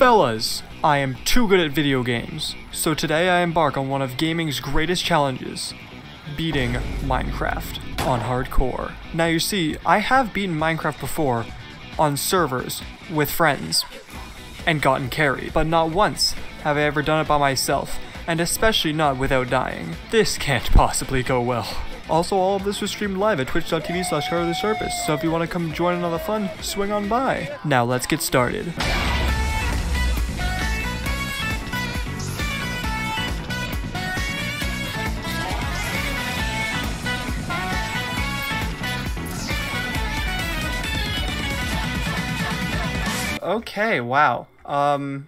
Fellas, I am too good at video games, so today I embark on one of gaming's greatest challenges, beating Minecraft on hardcore. Now you see, I have beaten Minecraft before on servers with friends and gotten carried, but not once have I ever done it by myself, and especially not without dying. This can't possibly go well. Also, all of this was streamed live at twitch.tv slash the Sharpest, so if you want to come join in on the fun, swing on by. Now let's get started. Okay, wow. Um,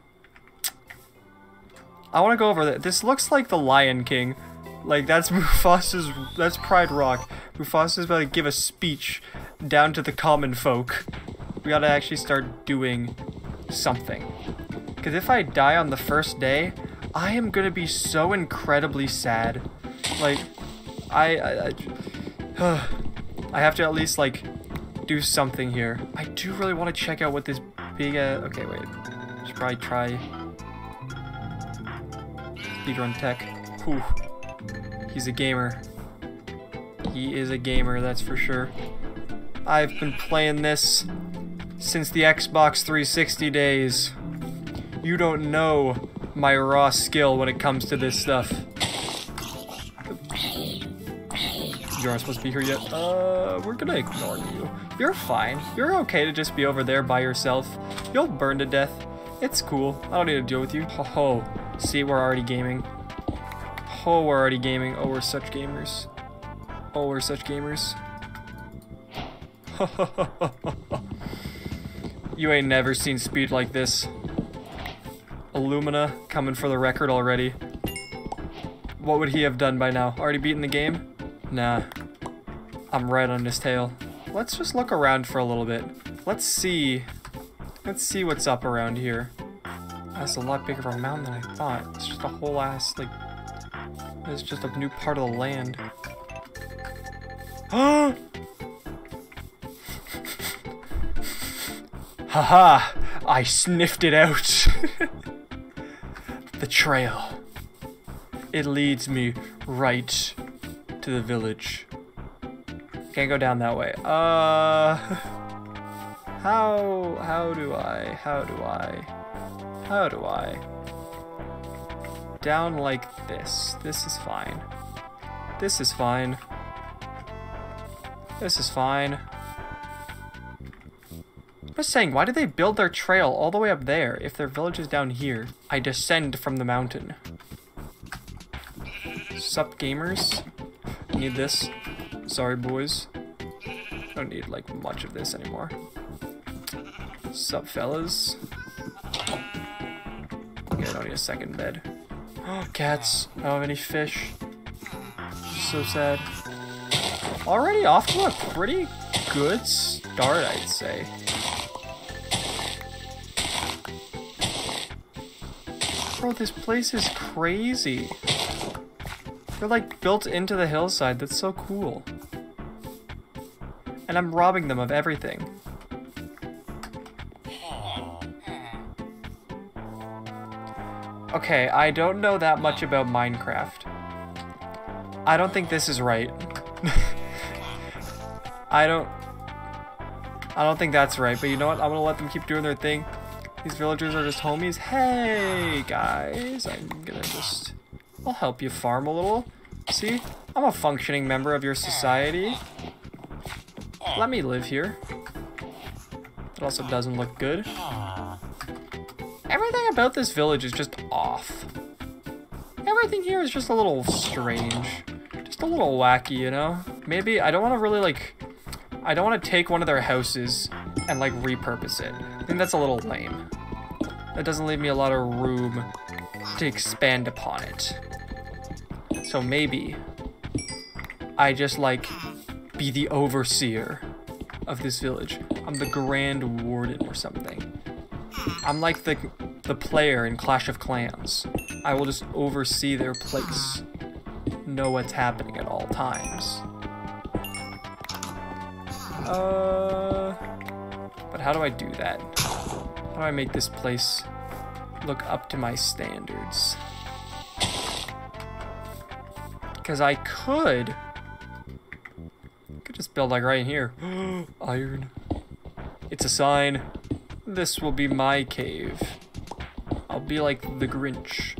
I want to go over that. This looks like the Lion King. Like, that's Mufasa's, that's Pride Rock. Mufasa's about to give a speech down to the common folk. We gotta actually start doing something. Because if I die on the first day, I am gonna be so incredibly sad. Like, I, I, I, I have to at least, like, do something here. I do really want to check out what this big, uh, okay, wait. Should probably try speedrun tech. Whew. He's a gamer. He is a gamer, that's for sure. I've been playing this since the Xbox 360 days. You don't know my raw skill when it comes to this stuff. Aren't supposed to be here yet. Uh, we're gonna ignore you. You're fine. You're okay to just be over there by yourself. You'll burn to death. It's cool. I don't need to deal with you. Ho ho. See, we're already gaming. Oh, we're already gaming. Oh, we're such gamers. Oh, we're such gamers. you ain't never seen speed like this. Illumina coming for the record already. What would he have done by now? Already beaten the game? Nah. I'm right on his tail. Let's just look around for a little bit. Let's see. Let's see what's up around here. That's a lot bigger of a mountain than I thought. It's just a whole ass, like... It's just a new part of the land. Ah! Haha! I sniffed it out! the trail. It leads me right to the village. Can't go down that way. Uh... How... how do I... how do I... how do I... Down like this. This is fine. This is fine. This is fine. I'm just saying, why did they build their trail all the way up there if their village is down here? I descend from the mountain. Sup, gamers? Need this. Sorry, boys. I don't need, like, much of this anymore. Sup, fellas? Okay, I a second bed. Oh, cats. I don't have any fish. So sad. Already off to a pretty good start, I'd say. Bro, this place is crazy. They're like built into the hillside. That's so cool. And I'm robbing them of everything. Okay, I don't know that much about Minecraft. I don't think this is right. I don't... I don't think that's right, but you know what? I'm gonna let them keep doing their thing. These villagers are just homies. Hey, guys. I'm gonna just... I'll help you farm a little. See? I'm a functioning member of your society. Let me live here. It also doesn't look good. Everything about this village is just off. Everything here is just a little strange. Just a little wacky, you know? Maybe I don't want to really, like... I don't want to take one of their houses and, like, repurpose it. I think that's a little lame. That doesn't leave me a lot of room to expand upon it. So maybe I just, like, be the overseer of this village. I'm the Grand Warden or something. I'm like the the player in Clash of Clans. I will just oversee their place. Know what's happening at all times. Uh, but how do I do that? How do I make this place look up to my standards. Because I could... Build like right here. Iron. It's a sign. This will be my cave. I'll be like the Grinch.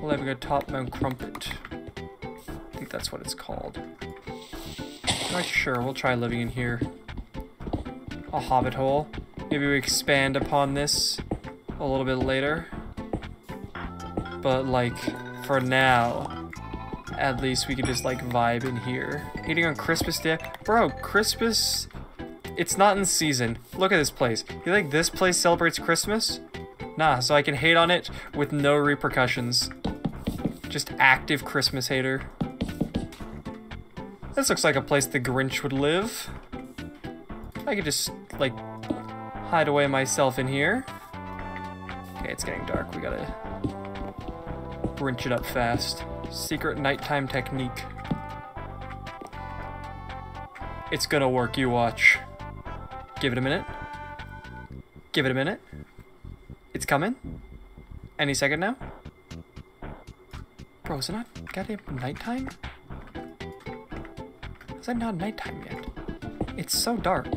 Living atop Mount Crumpet. I think that's what it's called. Not sure, we'll try living in here. A hobbit hole. Maybe we expand upon this a little bit later. But like, for now, at least we can just like vibe in here. Eating on Christmas Day. Bro, Christmas, it's not in season. Look at this place. You think this place celebrates Christmas? Nah, so I can hate on it with no repercussions. Just active Christmas hater. This looks like a place the Grinch would live. I could just, like, hide away myself in here. Okay, it's getting dark. We gotta Grinch it up fast. Secret nighttime technique. It's gonna work, you watch. Give it a minute. Give it a minute. It's coming. Any second now. Bro, is it not goddamn nighttime? Is it not nighttime yet? It's so dark.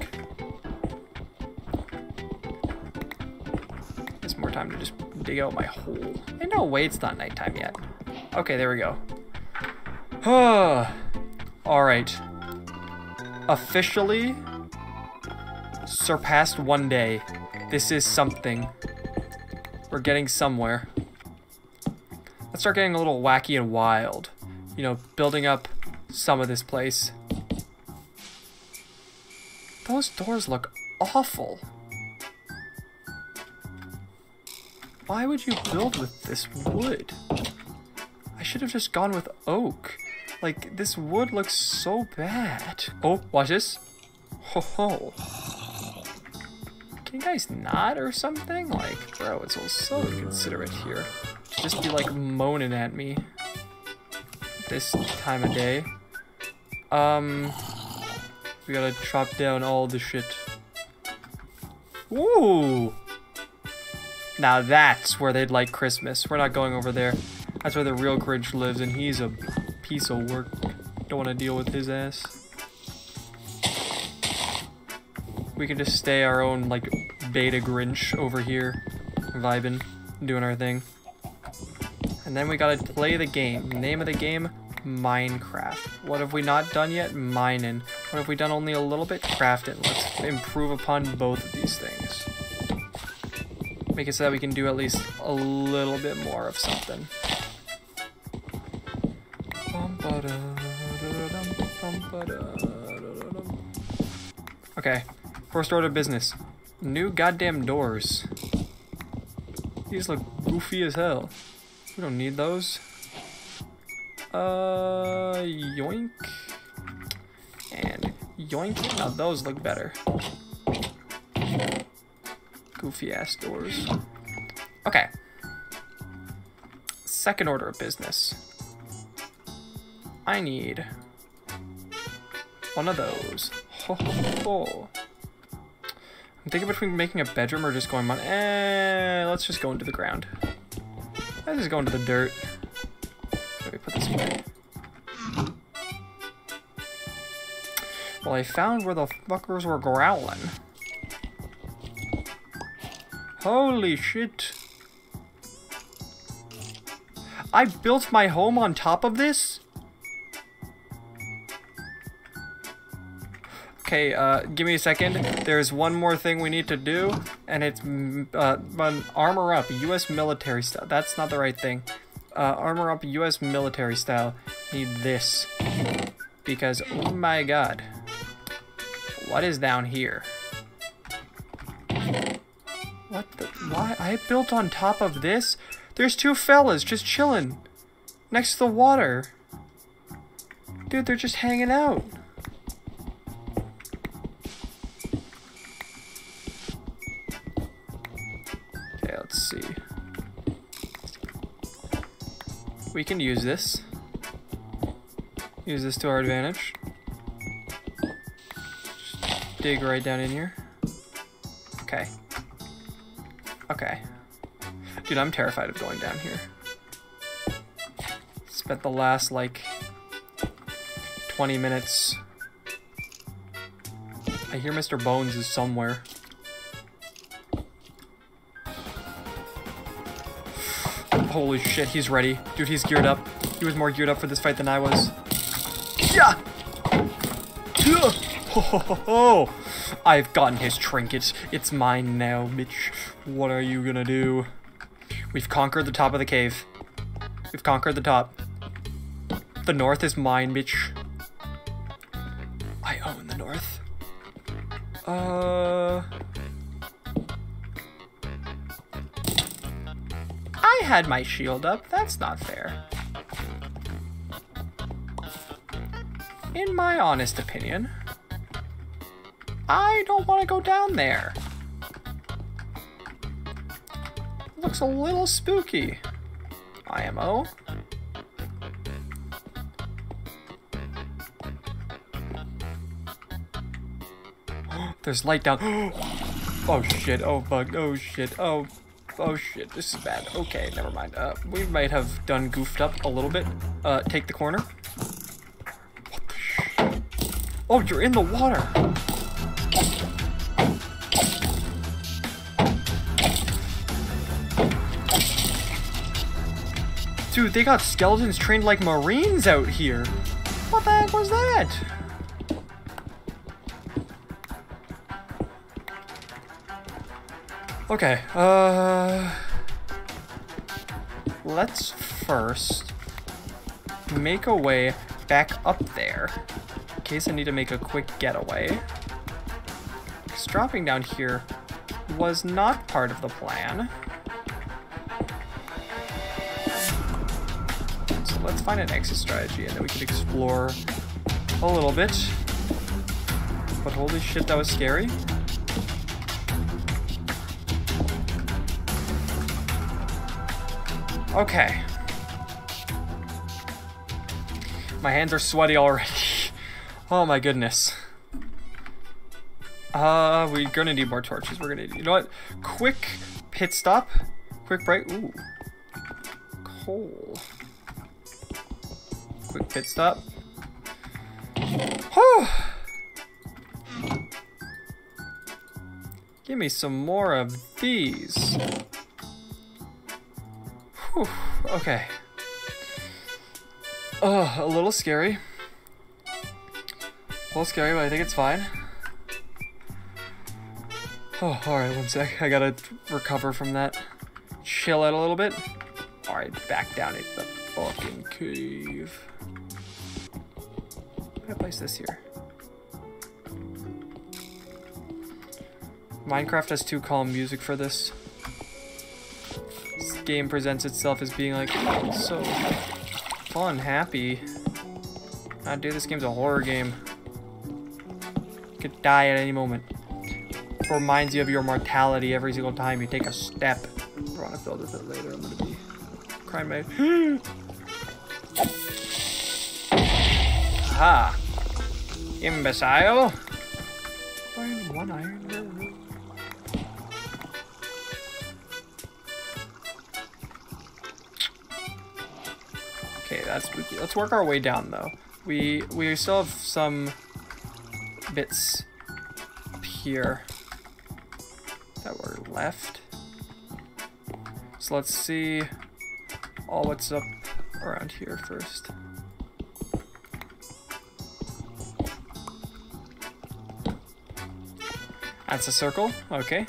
It's more time to just dig out my hole. And no way it's not nighttime yet. Okay, there we go. Alright. Officially surpassed one day. This is something. We're getting somewhere. Let's start getting a little wacky and wild. You know, building up some of this place. Those doors look awful. Why would you build with this wood? Should have just gone with oak. Like, this wood looks so bad. Oh, watch this. Ho ho. Can you guys not or something? Like, bro, it's all so inconsiderate here. Just be like moaning at me. This time of day. Um, we gotta chop down all the shit. Ooh! Now that's where they'd like Christmas. We're not going over there. That's where the real Grinch lives, and he's a piece of work. Don't want to deal with his ass. We can just stay our own, like, beta Grinch over here. Vibing. Doing our thing. And then we gotta play the game. Name of the game, Minecraft. What have we not done yet? Mining. What have we done only a little bit? Crafting. Let's improve upon both of these things. Make it so that we can do at least a little bit more of something. Okay, first order of business. New goddamn doors. These look goofy as hell. We don't need those. Uh, yoink. And yoink. Now those look better. Goofy ass doors. Okay. Second order of business. I need one of those. Ho, ho, ho. I'm thinking between making a bedroom or just going on. Eh, let's just go into the ground. Let's just go into the dirt. Let me put this away. Well, I found where the fuckers were growling. Holy shit. I built my home on top of this? Okay, uh, give me a second. There's one more thing we need to do, and it's uh, armor up, U.S. military style. That's not the right thing. Uh, armor up, U.S. military style. Need this. Because, oh my god. What is down here? What the? Why? I built on top of this? There's two fellas just chilling. Next to the water. Dude, they're just hanging out. Can use this. Use this to our advantage. Just dig right down in here. Okay. Okay. Dude, I'm terrified of going down here. Spent the last, like, 20 minutes. I hear Mr. Bones is somewhere. Holy shit, he's ready. Dude, he's geared up. He was more geared up for this fight than I was. Yeah! Ho, ho, ho, ho. I've gotten his trinket. It's mine now, Mitch. What are you gonna do? We've conquered the top of the cave. We've conquered the top. The north is mine, Mitch. I own the north. Uh... had my shield up. That's not fair. In my honest opinion, I don't want to go down there. Looks a little spooky. IMO. There's light down. oh shit, oh bug, oh shit, oh, oh shit, this is bad. Okay, never mind. Uh, we might have done goofed up a little bit. Uh, take the corner. What the? Oh, you're in the water. Dude, they got skeletons trained like marines out here. What the heck was that? Okay, uh... Let's first make a way back up there in case I need to make a quick getaway. Because dropping down here was not part of the plan. So let's find an exit strategy and then we can explore a little bit. But holy shit, that was scary. Okay. My hands are sweaty already. oh my goodness. Uh, we're gonna need more torches. We're gonna, you know what? Quick pit stop. Quick break. Ooh. Coal. Quick pit stop. Whew. Give me some more of these. Whew, okay. Oh, a little scary. A little scary, but I think it's fine. Oh, alright, one sec. I gotta recover from that. Chill out a little bit. Alright, back down into the fucking cave. I'm gonna place this here. Minecraft has too calm music for this game presents itself as being like so fun, happy. Ah, dude, this game's a horror game. Could die at any moment. Reminds you of your mortality every single time you take a step. I want to fill this out later. I'm gonna be crying my. Aha! Imbecile! Okay, that's spooky. Let's work our way down though. We we still have some bits up here that were left. So let's see all what's up around here first. That's a circle, okay.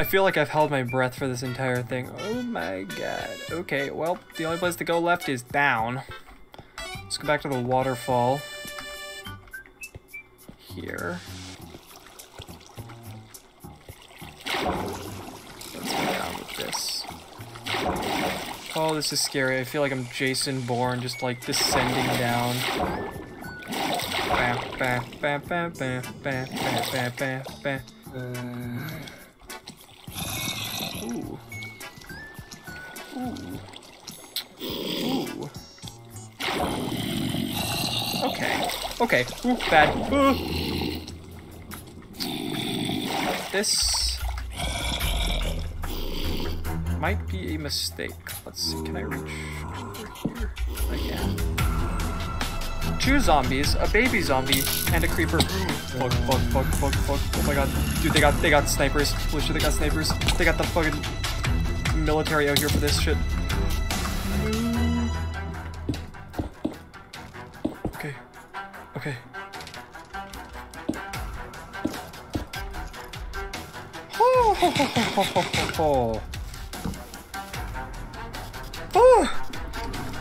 I feel like I've held my breath for this entire thing. Oh my god. Okay, well, the only place to go left is down. Let's go back to the waterfall. Here. Let's get down with this. Oh, this is scary. I feel like I'm Jason Bourne, just like descending down. Bah, bah, bah, uh... Okay. Okay. Ooh, bad. Ooh. this might be a mistake. Let's see, can I reach here? I can. Two zombies, a baby zombie, and a creeper. Fuck, fuck, fuck, fuck, fuck. Oh my god. Dude, they got they got snipers. Holy they got snipers. They got the fucking military out here for this shit. Okay. Okay. Ho, ho, ho, ho, ho. Oh.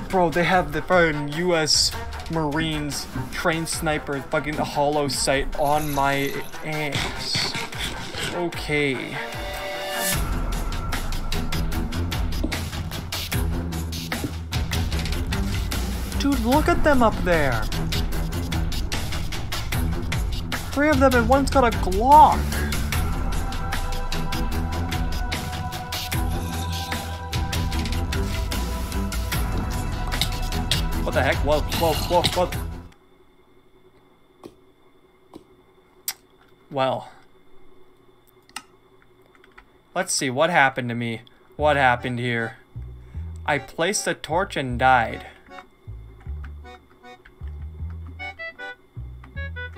Bro, they have the fucking U.S. Marines trained sniper fucking holo sight on my ass. Okay. Look at them up there. Three of them and one's got a Glock. What the heck? Whoa, whoa, whoa, whoa. Well. Let's see, what happened to me? What happened here? I placed a torch and died.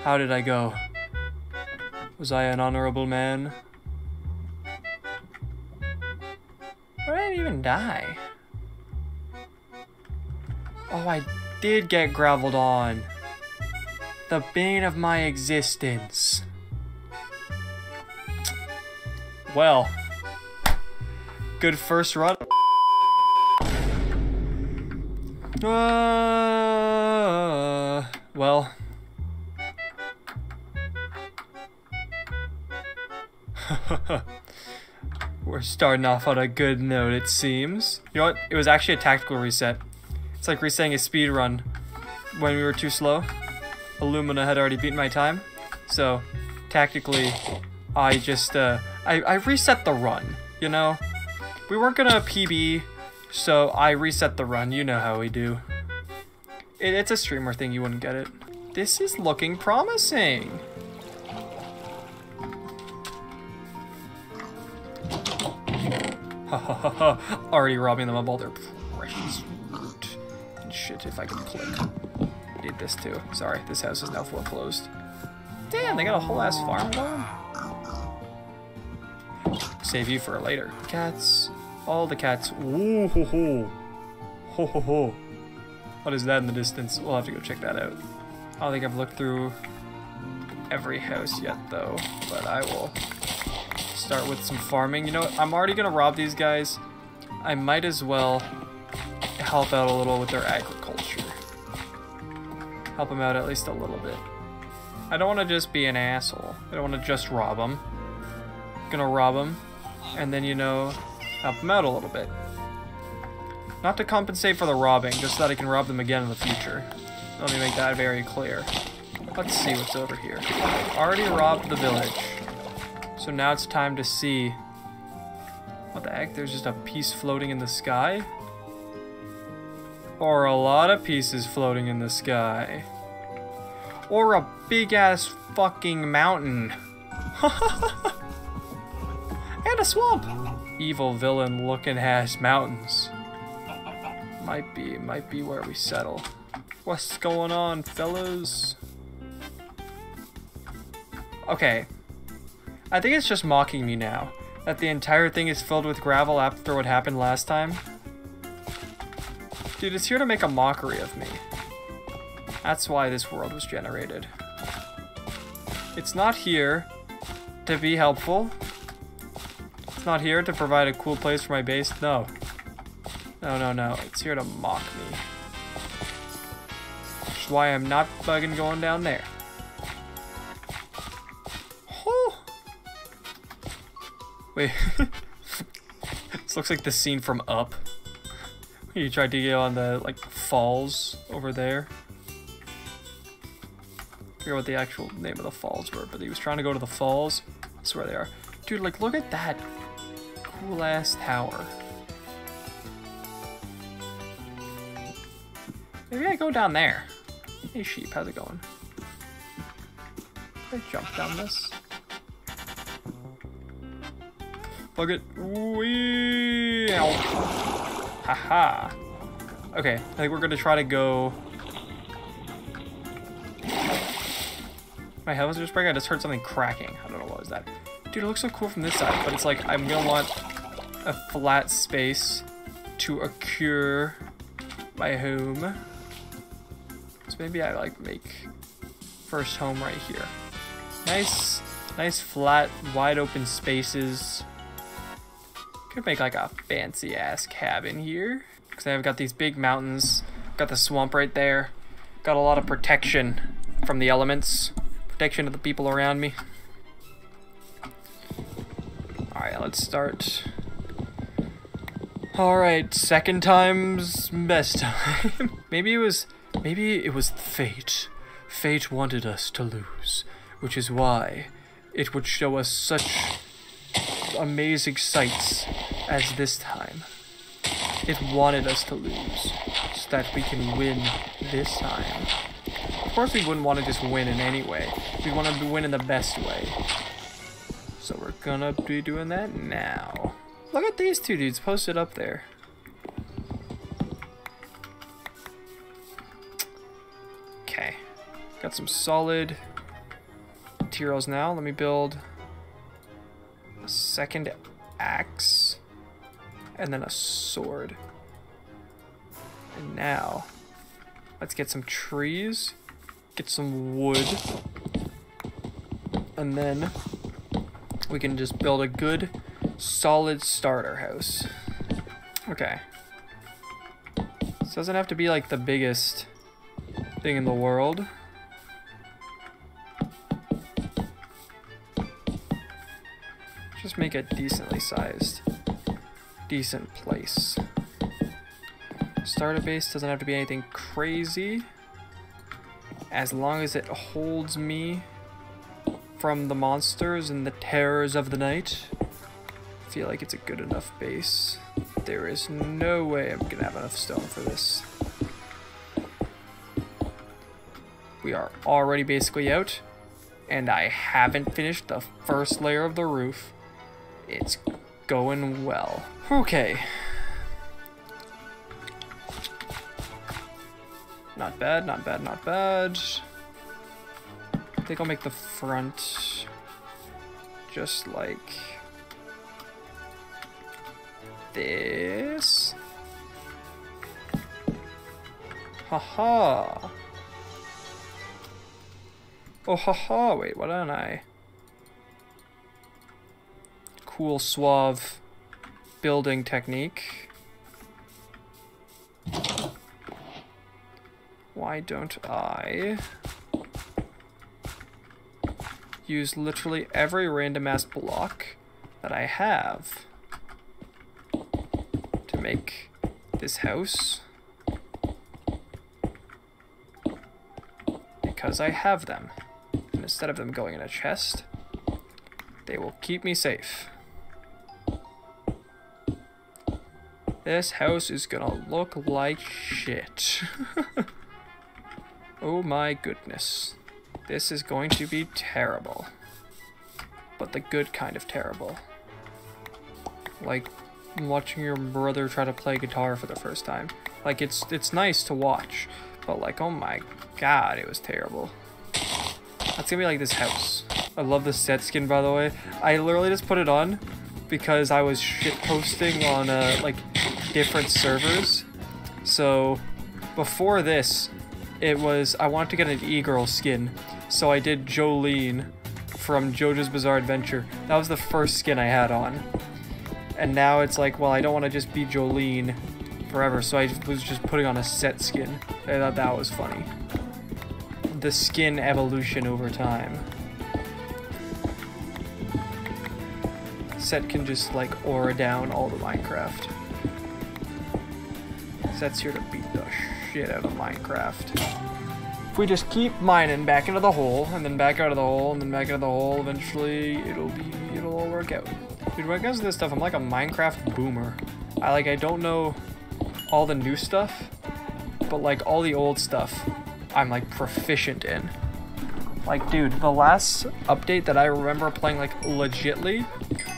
How did I go? Was I an honorable man? Where did I even die? Oh, I did get graveled on. The bane of my existence. Well, good first run. Uh, well. We're starting off on a good note, it seems. You know what? It was actually a tactical reset. It's like resetting a speed run when we were too slow. Illumina had already beaten my time. So, tactically, I just, uh, I, I reset the run, you know? We weren't gonna PB, so I reset the run. You know how we do. It, it's a streamer thing, you wouldn't get it. This is looking promising. Already robbing them of all their precious loot. And shit, if I can click. Need this too. Sorry, this house is now foreclosed. Damn, they got a whole ass farm. Save you for later. Cats. All the cats. Ooh ho ho. Ho ho ho. What is that in the distance? We'll have to go check that out. I don't think I've looked through every house yet though, but I will start with some farming. You know? I'm already gonna rob these guys. I might as well help out a little with their agriculture. Help them out at least a little bit. I don't want to just be an asshole. I don't want to just rob them. Gonna rob them, and then, you know, help them out a little bit. Not to compensate for the robbing, just so that I can rob them again in the future. Let me make that very clear. Let's see what's over here. Already robbed the village. So now it's time to see... What the heck? There's just a piece floating in the sky? Or a lot of pieces floating in the sky. Or a big-ass fucking mountain. and a swamp. Evil villain looking ass mountains. Might be, might be where we settle. What's going on, fellas? Okay. I think it's just mocking me now. That the entire thing is filled with gravel after what happened last time. Dude, it's here to make a mockery of me. That's why this world was generated. It's not here to be helpful. It's not here to provide a cool place for my base. No. No, no, no. It's here to mock me. Which is why I'm not bugging going down there. Wait. this looks like the scene from Up. You tried to get on the, like, falls over there. I forget what the actual name of the falls were, but he was trying to go to the falls. That's where they are. Dude, like, look at that cool-ass tower. Maybe I go down there. Hey, sheep, how's it going? I jump down this? Bug it. Haha. Okay, I think we're gonna try to go. My heavens just breaking. I just heard something cracking. I don't know what was that. Dude, it looks so cool from this side, but it's like I'm gonna want a flat space to occur my home. So maybe I like make first home right here. Nice, nice flat, wide open spaces. Could make like a fancy ass cabin here. Cause I've got these big mountains, got the swamp right there, got a lot of protection from the elements, protection of the people around me. Alright, let's start. Alright, second time's best time. maybe it was, maybe it was fate. Fate wanted us to lose, which is why it would show us such amazing sights as this time. It wanted us to lose, so that we can win this time. Of course we wouldn't want to just win in any way. We want to win in the best way. So we're gonna be doing that now. Look at these two dudes posted up there. Okay. Got some solid materials now. Let me build second axe and then a sword. And now, let's get some trees, get some wood, and then we can just build a good, solid starter house. Okay. This doesn't have to be like the biggest thing in the world. Just make a decently sized. Decent place. Starter base doesn't have to be anything crazy. As long as it holds me from the monsters and the terrors of the night. I feel like it's a good enough base. There is no way I'm gonna have enough stone for this. We are already basically out, and I haven't finished the first layer of the roof. It's going well. Okay. Not bad, not bad, not bad. I think I'll make the front just like this. Haha. -ha. Oh haha, -ha. wait, what am I? Cool suave building technique. Why don't I use literally every random ass block that I have to make this house because I have them. And instead of them going in a chest, they will keep me safe. This house is gonna look like shit. oh my goodness. This is going to be terrible. But the good kind of terrible. Like watching your brother try to play guitar for the first time. Like it's it's nice to watch, but like oh my god, it was terrible. That's gonna be like this house. I love the set skin by the way. I literally just put it on because I was shit posting on uh, like different servers. So before this, it was I wanted to get an e-girl skin, so I did Jolyne from JoJo's Bizarre Adventure. That was the first skin I had on. And now it's like, well, I don't want to just be Jolyne forever, so I was just putting on a set skin. I thought that was funny. The skin evolution over time. Set can just like aura down all the Minecraft. Set's here to beat the shit out of Minecraft. If we just keep mining back into the hole, and then back out of the hole, and then back into the hole, eventually it'll be, it'll all work out. Dude, when it comes to this stuff, I'm like a Minecraft boomer. I like, I don't know all the new stuff, but like all the old stuff, I'm like proficient in. Like, dude, the last update that I remember playing like legitly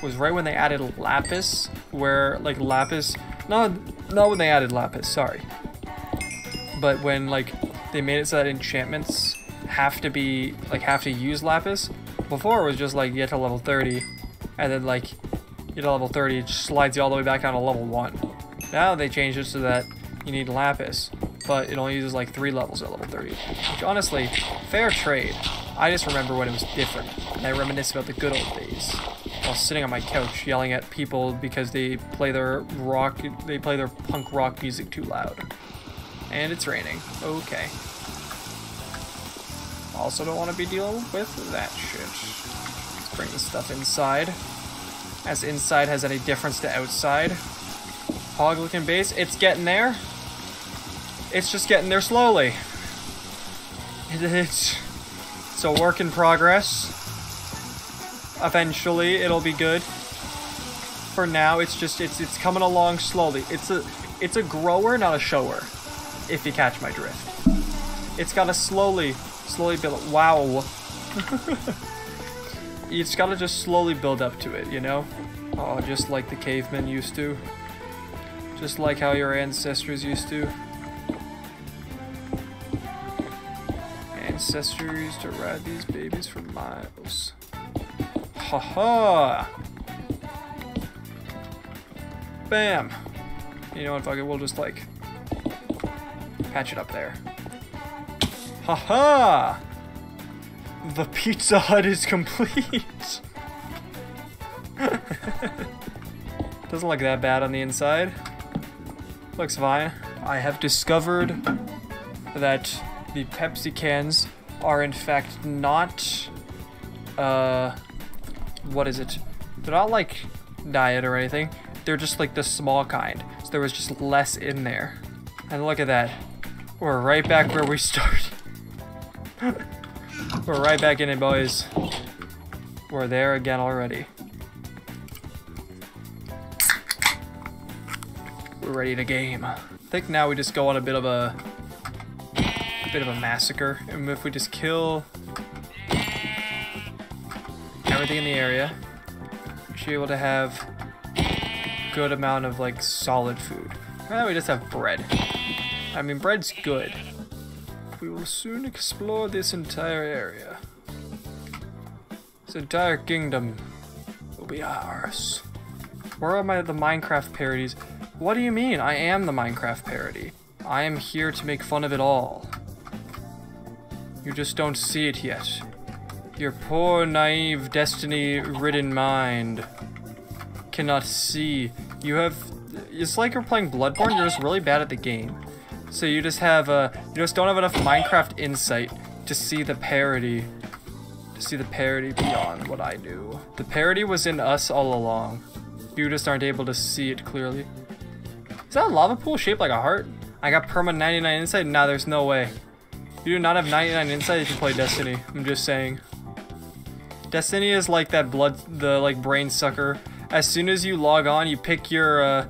was right when they added lapis, where like lapis, not not when they added lapis, sorry, but when like they made it so that enchantments have to be like have to use lapis. Before it was just like you get to level 30, and then like you get to level 30, it just slides you all the way back down to level one. Now they changed it so that you need lapis, but it only uses like three levels at level 30. Which honestly, fair trade. I just remember when it was different, and I reminisce about the good old days. While sitting on my couch yelling at people because they play their rock, they play their punk rock music too loud. And it's raining. Okay. Also don't want to be dealing with that shit. Let's bring this stuff inside. As inside has any difference to outside. Hog looking base, it's getting there. It's just getting there slowly. It's, it's a work in progress. Eventually, it'll be good. For now, it's just it's it's coming along slowly. It's a it's a grower, not a shower. If you catch my drift. It's gotta slowly, slowly build. Wow. just gotta just slowly build up to it, you know? Oh, just like the cavemen used to. Just like how your ancestors used to. Ancestors used to ride these babies for miles. Ha ha! Bam! You know what, fuck it, we'll just like patch it up there. Ha ha! The Pizza Hut is complete! Doesn't look that bad on the inside. Looks fine. I have discovered that the Pepsi cans are in fact not, uh, what is it? They're not like diet or anything. They're just like the small kind. So there was just less in there. And look at that. We're right back where we started. We're right back in it, boys. We're there again already. We're ready to game. I think now we just go on a bit of a, a bit of a massacre. And if we just kill everything in the area, we should be able to have good amount of like solid food. Then we just have bread. I mean, bread's good. We will soon explore this entire area. This entire kingdom will be ours. Where are my the Minecraft parodies? What do you mean? I am the Minecraft parody. I am here to make fun of it all. You just don't see it yet. Your poor, naive, destiny-ridden mind cannot see. You have... It's like you're playing Bloodborne, you're just really bad at the game. So you just have, uh, you just don't have enough Minecraft insight to see the parody. To see the parody beyond what I do. The parody was in us all along. You just aren't able to see it clearly. Is that a lava pool shaped like a heart? I got perma 99 insight? Nah, there's no way. You do not have 99 insight if you play Destiny. I'm just saying. Destiny is like that blood, the like brain sucker. As soon as you log on, you pick your, uh,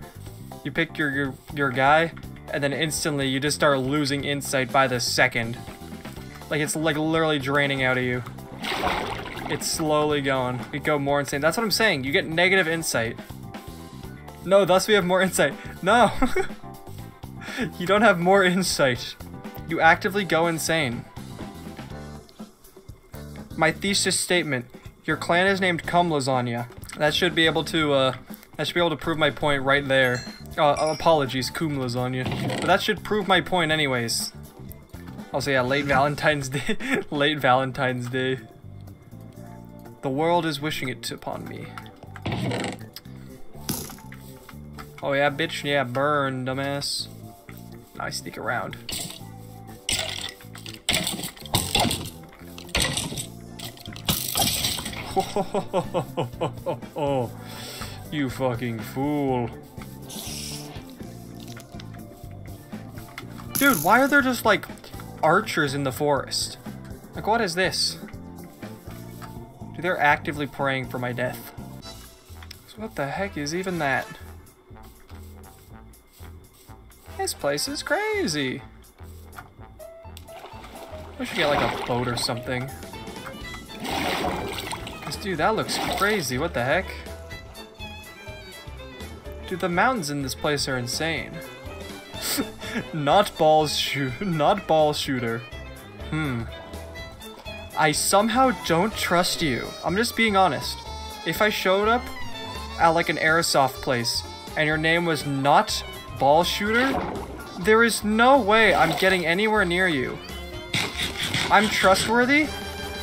you pick your, your, your guy, and then instantly you just start losing insight by the second. Like it's like literally draining out of you. It's slowly going. We go more insane. That's what I'm saying. You get negative insight. No, thus we have more insight. No. you don't have more insight. You actively go insane. My thesis statement. Your clan is named Cum Lasagna. That should be able to, uh, that should be able to prove my point right there. Uh, apologies, Cum Lasagna. But that should prove my point anyways. Also, yeah, late Valentine's Day. late Valentine's Day. The world is wishing it upon me. Oh yeah, bitch, yeah, burn, dumbass. I sneak around. Oh, you fucking fool. Dude, why are there just like archers in the forest? Like, what is this? Dude, they're actively praying for my death. So what the heck is even that? This place is crazy. We should get like a boat or something. Dude, that looks crazy. What the heck? Dude, the mountains in this place are insane. not balls shoot, not ball shooter. Hmm. I somehow don't trust you. I'm just being honest. If I showed up at like an airsoft place and your name was not ball shooter, there is no way I'm getting anywhere near you. I'm trustworthy?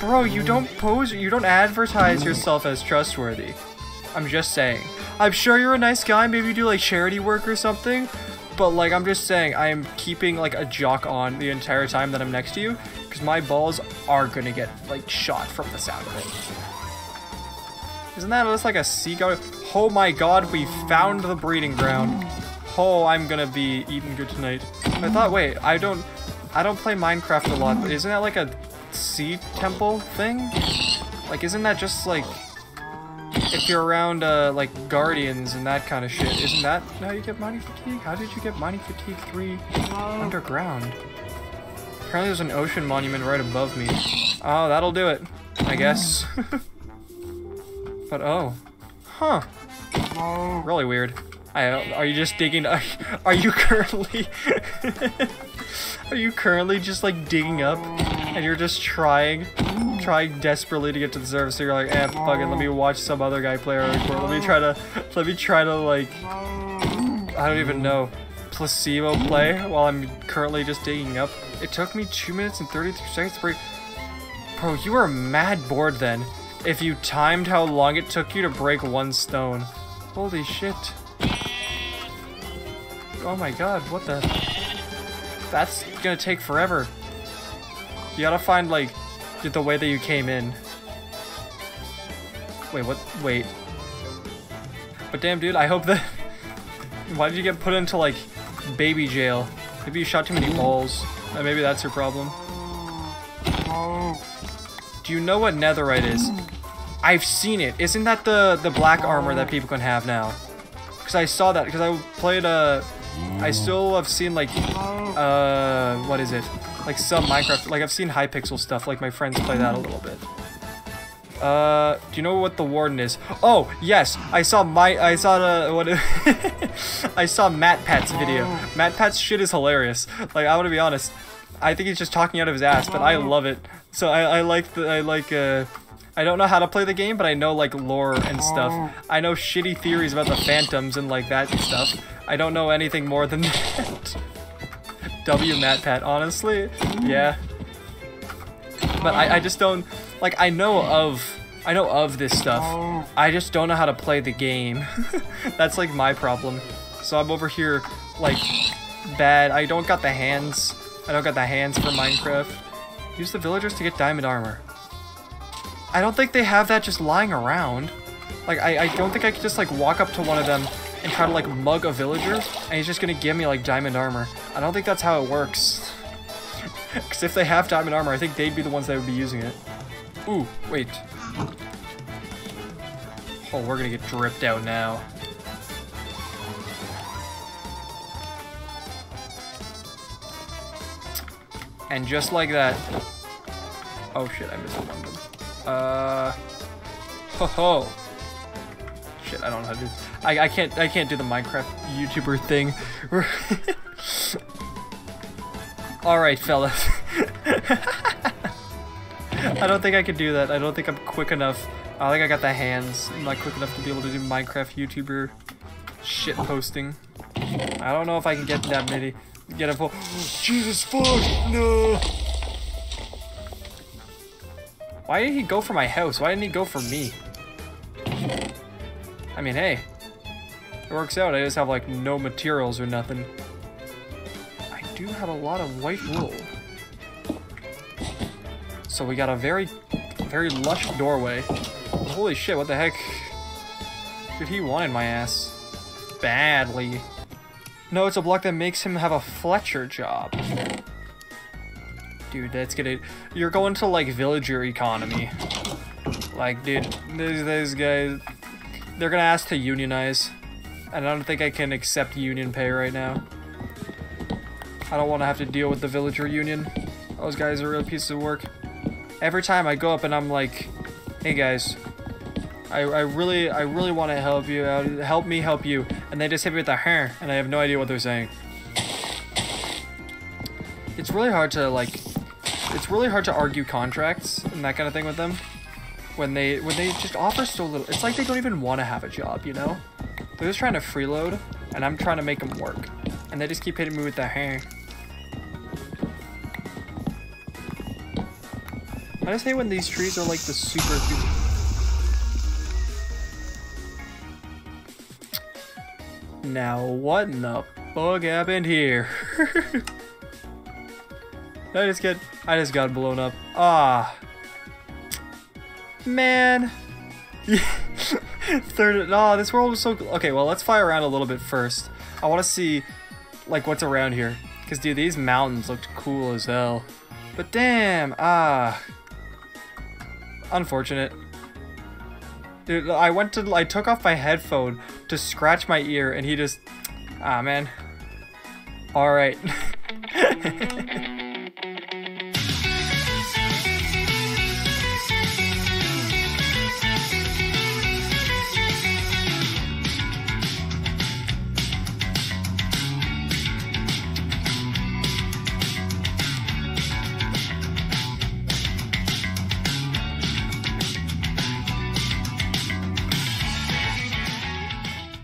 Bro, you don't pose, you don't advertise yourself as trustworthy. I'm just saying. I'm sure you're a nice guy, maybe you do like charity work or something, but like I'm just saying, I am keeping like a jock on the entire time that I'm next to you, because my balls are gonna get like shot from the sound of it. Isn't that just like a seagull? Oh my god, we found the breeding ground. Oh, I'm gonna be eating good tonight. I thought, wait, I don't, I don't play Minecraft a lot, but isn't that like a sea temple thing? Like, isn't that just like, if you're around, uh, like, guardians and that kind of shit, isn't that how you get mining fatigue? How did you get mining fatigue 3 underground? Apparently there's an ocean monument right above me. Oh, that'll do it, I guess. but oh. Huh. Really weird. I, are you just digging? Are, are you currently? are you currently just like digging up, and you're just trying, trying desperately to get to the surface? So you're like, eh, fuck it. Let me watch some other guy play. Let me try to, let me try to like, I don't even know, placebo play while I'm currently just digging up. It took me two minutes and 33 seconds to break. Bro, you were mad bored then. If you timed how long it took you to break one stone. Holy shit. Oh my god, what the? That's gonna take forever. You gotta find, like, the way that you came in. Wait, what? Wait. But damn, dude, I hope that... Why did you get put into, like, baby jail? Maybe you shot too many balls. Uh, maybe that's your problem. Do you know what netherite is? I've seen it. Isn't that the, the black armor that people can have now? Because I saw that, because I played, uh... I still have seen, like, uh... What is it? Like, some Minecraft... Like, I've seen high Hypixel stuff. Like, my friends play that a little bit. Uh, do you know what the warden is? Oh, yes, I saw my, I saw the, what, I saw MatPat's video. MatPat's shit is hilarious. Like, I want to be honest, I think he's just talking out of his ass, but I love it. So I, I like the, I like, uh, I don't know how to play the game, but I know, like, lore and stuff. I know shitty theories about the phantoms and, like, that stuff. I don't know anything more than that. W MatPat, honestly, yeah. But I, I just don't, like, I know of, I know of this stuff. I just don't know how to play the game. That's, like, my problem. So I'm over here, like, bad. I don't got the hands. I don't got the hands for Minecraft. Use the villagers to get diamond armor. I don't think they have that just lying around. Like, I, I don't think I could just, like, walk up to one of them and try to, like, mug a villager, and he's just gonna give me, like, diamond armor. I don't think that's how it works. Because if they have diamond armor, I think they'd be the ones that would be using it. Ooh, wait. Oh, we're gonna get dripped out now. And just like that... Oh shit, I missed one of them. Uh... Ho ho! Shit, I don't know how to do... I, I can't I can't do the Minecraft YouTuber thing. Alright, fellas. I don't think I can do that. I don't think I'm quick enough. I think I got the hands. I'm not quick enough to be able to do Minecraft YouTuber shit posting. I don't know if I can get that many. Get a full. Jesus fuck! No! Why did he go for my house? Why didn't he go for me? I mean, hey. It works out. I just have, like, no materials or nothing. I do have a lot of white wool. So we got a very, very lush doorway. Holy shit, what the heck? Dude, he wanted my ass. Badly. No, it's a block that makes him have a Fletcher job. Dude, that's gonna... You're going to, like, villager economy. Like, dude, these, these guys... They're gonna ask to unionize. And I don't think I can accept union pay right now. I don't want to have to deal with the villager union. Those guys are real pieces of work. Every time I go up and I'm like, hey guys, I, I really, I really want to help you out. Help me help you. And they just hit me with a hair, and I have no idea what they're saying. It's really hard to, like, it's really hard to argue contracts and that kind of thing with them. When they, when they just offer so little. It's like they don't even want to have a job, you know? They're just trying to freeload, and I'm trying to make them work. And they just keep hitting me with the hair. I just hate when these trees are like the super Now what in the fuck happened here? I just get I just got blown up. Ah Man Third oh this world was so okay well let's fly around a little bit first. I wanna see like what's around here. Cause dude these mountains looked cool as hell. But damn, ah Unfortunate. Dude, I went to, I took off my headphone to scratch my ear and he just, ah man. Alright.